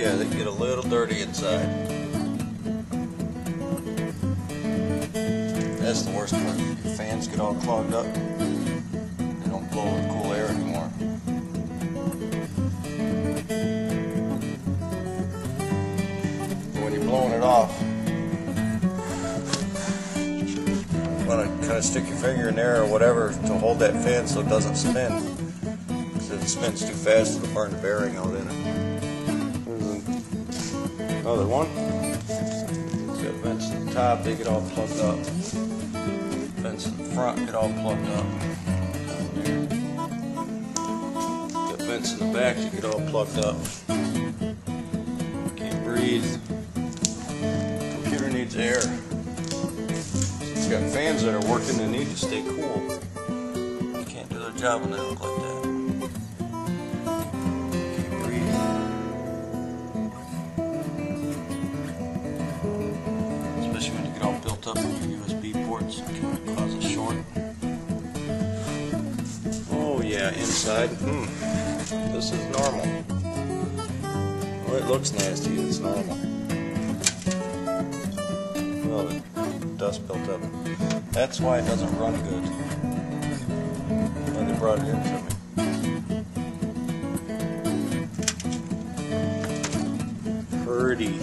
yeah, they get a little dirty inside. That's the worst part. Your fans get all clogged up. They don't blow the cool air anymore. When you're blowing it off, you want to kind of stick your finger in there or whatever to hold that fan so it doesn't spin. Because if it spins too fast, it'll burn the bearing out in it. Another one. Got vents in the top, they get all plugged up. Vents in the front get all plugged up. Got vents in the back that get all plugged up. Can't breathe. Computer needs air. It's got fans that are working that need to stay cool. You can't do their job when they look like that. Cause a short. Oh yeah, inside. Hmm. This is normal. Well, it looks nasty. It's normal. Well, the dust built up. That's why it doesn't run good. They brought it into me. Purdy.